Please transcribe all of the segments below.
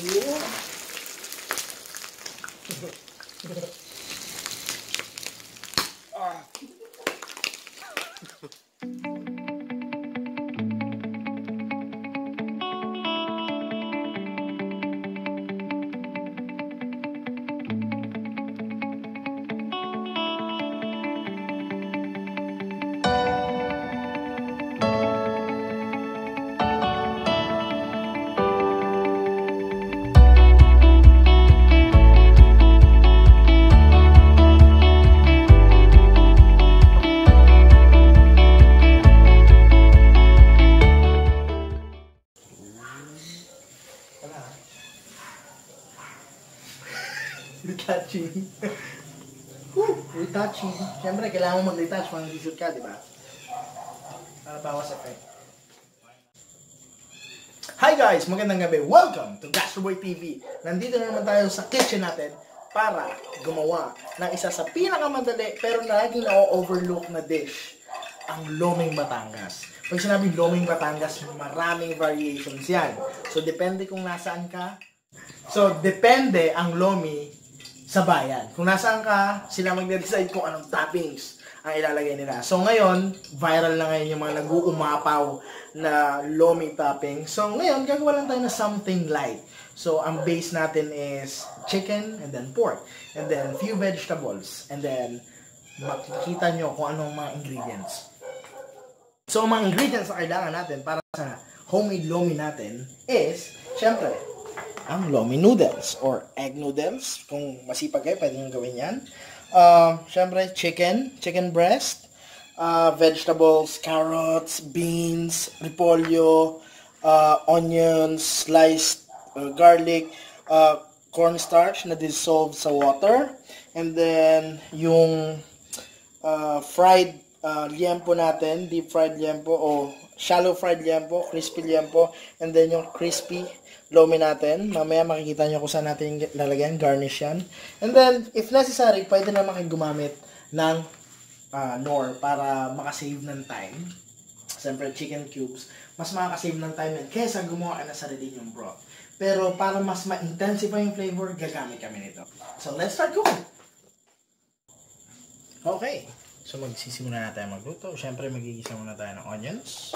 dulu Whew, retouching. Siyempre, kailangan mo mag-retouch pag nag-shoot ka, di ba? Para bawas effect. Hi guys! Magandang gabi. Welcome to Gastroboy TV. Nandito na naman tayo sa kitchen natin para gumawa ng isa sa pinakamadali pero laging na-overlook na dish ang Loming Batangas. Pag sinabing Loming Batangas, maraming variations yan. So, depende kung nasaan ka. So, depende ang Lomi sa bayan. Kung nasaan ka, sila magde-decide kung anong toppings ang ilalagay nila. So, ngayon, viral na ngayon yung mga nag-uumapaw na Lomi topping. So, ngayon, gagawa lang tayo na something light. So, ang base natin is chicken and then pork. And then, few vegetables. And then, makikita nyo kung anong mga ingredients. So, ang mga ingredients na kailangan natin para sa homemade lomi natin is, syempre, ang lomi noodles or egg noodles. Kung masipag kayo, pwede nyo gawin yan. Uh, syempre, chicken, chicken breast, uh, vegetables, carrots, beans, repolyo, uh, onions, sliced uh, garlic, uh, cornstarch na dissolved sa water, and then yung uh, fried uh, liempo natin, deep fried liempo o shallow fried liempo, crispy liempo, and then yung crispy lomi natin. Mamaya makikita nyo kung saan natin lalagyan, garnish yan. And then, if necessary, pwede naman kayo gumamit ng uh, nor para makasave ng time. Siyempre, chicken cubes. Mas makakasave ng time yan kesa gumawa ka na sarili yung broth. Pero para mas ma-intensify yung flavor, gagamit kami nito. So, let's start cooking! Okay. So, magsisimula na tayo magluto. Siyempre, magigisa muna tayo ng onions.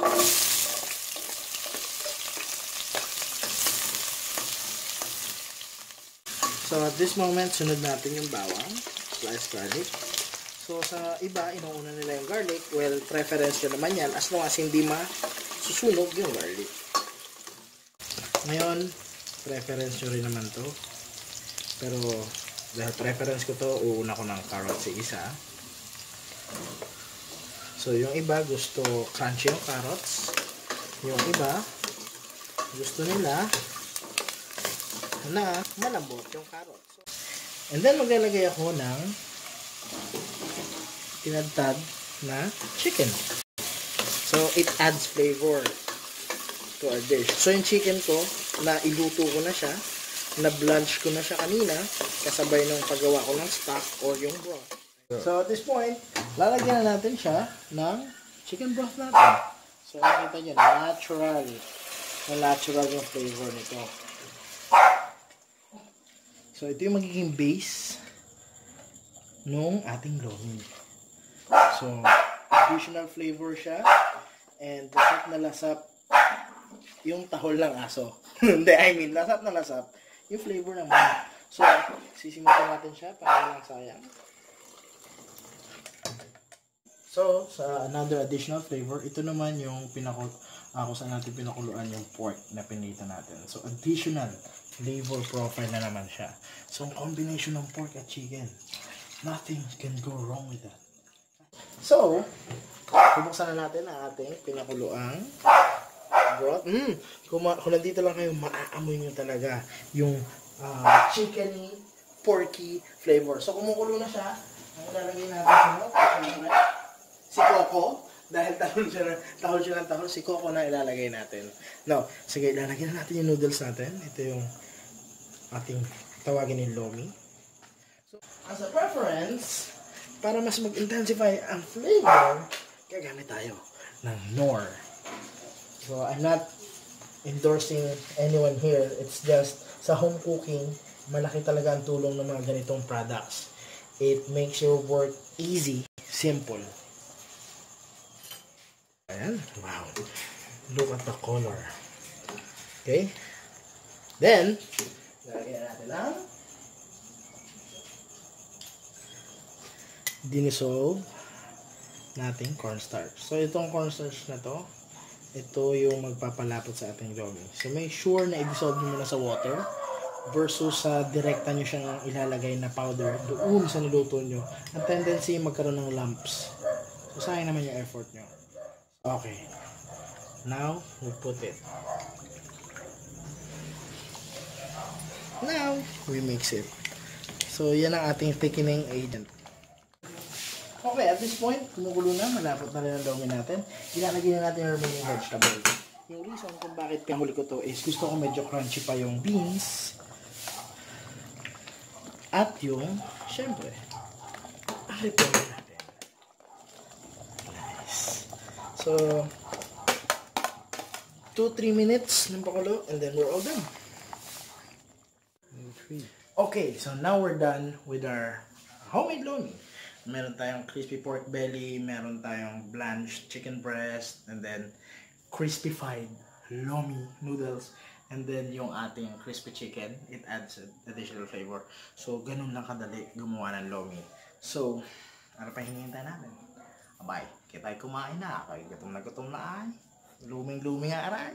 So, at this moment, sunod natin yung bawang. Sliced garlic. So, sa iba, inuuna nila yung garlic. Well, preference nyo naman yan as long as hindi masusunog yung garlic. Ngayon, preference nyo rin naman to. Pero, dahil preference ko to, uuna ko ng carrots sa isa. So, yung iba gusto crunchy yung carrots. Yung iba, gusto nila na malambot yung carrots. And then, maglalagay ako ng tinadtad na chicken. So, it adds flavor to our dish. So, yung chicken ko, na iluto ko na siya, na blanch ko na siya kanina, kasabay ng paggawa ko ng stock or yung broth. So, at this point, lalagyan na natin siya ng chicken broth natin. So, nakita nyo, natural. Na natural yung flavor nito. So, ito yung magiging base nung ating lomi. So, additional flavor siya. And lasap na lasap yung tahol ng aso. Hindi, I mean, lasap na lasap yung flavor ng mga. So, sisimutan natin siya para lang sayang. So, sa another additional flavor, ito naman yung pinakul ako sa natin pinakuluan yung pork na pinita natin. So, additional flavor profile na naman siya. So, ang combination ng pork at chicken, nothing can go wrong with that. So, bubuksan na natin ang ating pinakuluang broth. Mm, kung, kung nandito lang kayo, maaamoy nyo talaga yung uh, chickeny, porky flavor. So, kumukulo na siya. Ang ilalagay natin sa Coco, dahil tahol siya, ng, tahol siya ng tahol, si Coco na ilalagay natin. No, sige, ilalagay na natin yung noodles natin. Ito yung ating tawagin ni Lomi. So, as a preference, para mas mag-intensify ang flavor, gagamit tayo ng Nor. So, I'm not endorsing anyone here. It's just sa home cooking, malaki talaga ang tulong ng mga ganitong products. It makes your work easy, simple. Ayan. Wow. Look at the color. Okay? Then, lalagyan natin ang dinissolve nating cornstarch. So, itong cornstarch na to, ito yung magpapalapot sa ating lomi. So, make sure na i-dissolve nyo muna sa water versus sa direkta nyo siyang ilalagay na powder doon sa niluto nyo. Ang tendency magkaroon ng lumps. So, sayang naman yung effort nyo. Okay. Now, we put it. Now, we mix it. So, yan ang ating thickening agent. Okay, at this point, kumukulo na, malapot na rin ang dami natin. Ilalagay na natin yung remaining vegetable. Yung reason kung bakit pinahuli ko to is gusto ko medyo crunchy pa yung beans. At yung, syempre, ang repolyo natin. Nice. So, 2-3 minutes ng pakulo and then we're all done. Okay, so now we're done with our homemade lomi. Meron tayong crispy pork belly, meron tayong blanched chicken breast, and then crispy-fried lomi noodles, and then yung ating crispy chicken, it adds additional flavor. So, ganun lang kadali gumawa ng lomi. So, ano pa hinihintay natin? Abay, kita kumain na. Kaya gutom na gutom na ay. Luming-luming aray.